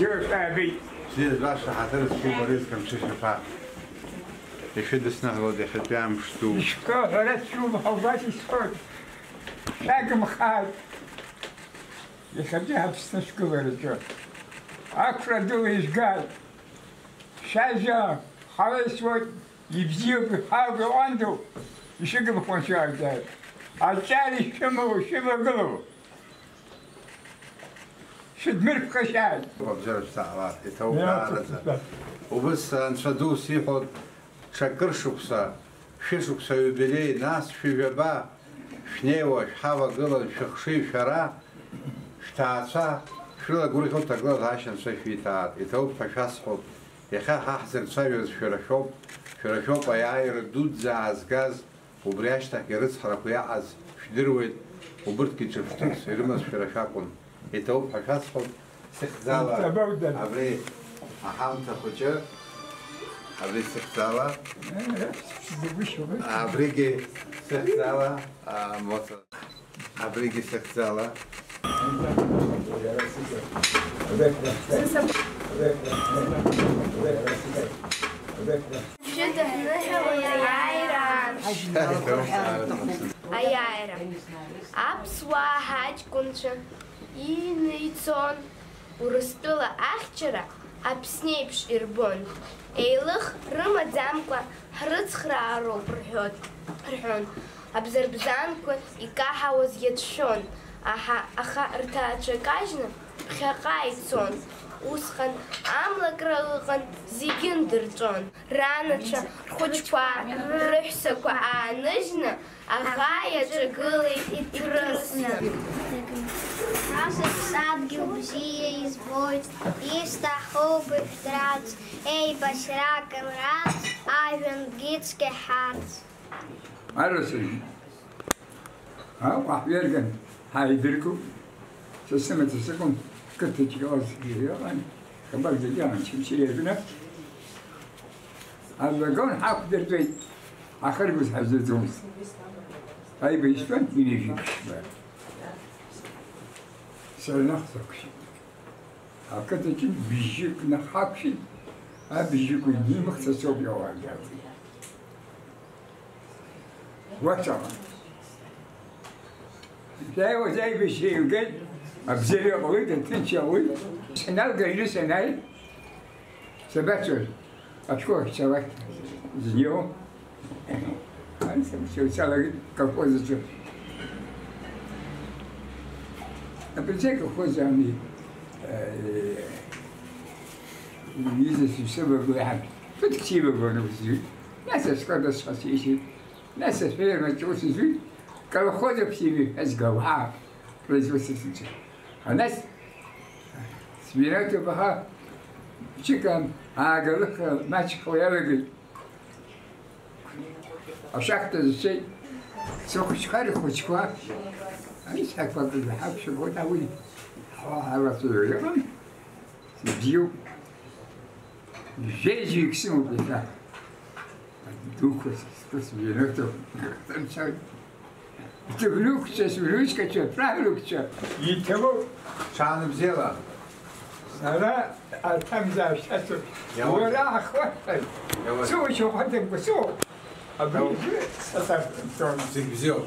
Yours, Abby. Sjesh bashkë hatërës ku bëris kam qishë fa. E këtë dësë në hëllë, e këtë jam shtu. Shko, hërës që më hëllë i sot. Shakë më khalë. E këtë hapsë në shku bërë që. Akra du i shgallë. Shaja, hëllës vëtë. Yibziyo bi harbi andu. İşe gibi konuşuyor der. Alçari şımı, şımı gılı. შეიძლება მე ფხეშად ბაბჟერსა ეთა უკარაზა უბს ანცადუ სიხო ჩაკრშუფსა შეშუფსა უბილეი ناس შევება ფნევა ჰავა გელა შეხში შარა შტაცა შულა გური ხო თაგლა რაშენ შეფიტა ეთა ფაშას ხო ეხა ხახზერ ცაიოს შერაშო შერაშო პაიაერ დუძაზ გაზ უბრიაშტა გერც ხრაფია აზ შდირუეთ უბრთ კიჩებთ სერმას შერაშაკონ Itu pakas hod sikhdala. Abri aham takuca. Abri sikhdala. Abri ge sikhdala motor. Abri ge sikhdala. جدا Aí era. A sua rádio quando инвицон. Урыстыла ахьчара апснейпш ирбон. Еилых рымаӡамкәа ҳрыцхраароуп рҳәон. Абзарбзанқәа икаҳауаз иацәшәон. аха усхан рҭаацәакажьны ԥхьаҟа ицон. Усҟан амлакра ыҟан, зегьы ндырҵәон. Ранацәа, рхәыҷқәа, рыҳәсақәа ааныжьны, аӷа иаҿагылеит иҭрысны. Асас адгьыл бзиа избоит, эй, быжәдрац, еибашьра кынрац, ажәҩан гицкьа ҳарц. Арасыжь, аҟәаҳ верган. Hayberku. Se ah, se mete se con que te chicos que yo van. Kamba de ya han chim chile de na. Al vagón ha de de. Ahora pues has de drums. Ay, ve esto en mi nevi. Se la toca. А как эти бижик на хакши? А бижик у них хотя бы я вам говорю. Вот так. Jij was even zeker. Maar we zijn ook goed, dat is zo goed. Ze nou ze zin, hij, Ze werd zo. Als kort, ze werd. Ze jong. En ze was zo compositor. En ben zeker goed aan eh, die. Jezus is zo begaan. Wat ik zie we voor ons Net als wat колхозов себе разговар, производительница. А нас смирать бага, чекан, а галых начал я выгодь. А шахта зачей, все хоть хари хоть хва, а не шах погода, а все будет на улице. А хава все рядом, бью, жезжу и ксиму бежа. Духу, что смирать, там шахта. Это глюк, что с ручка, что правилюк, что. И тебе чан взяла. Сара, а там за шасу. Я вот. Ура, хватит. Я вот. Все, еще хватит, все. А ты взял.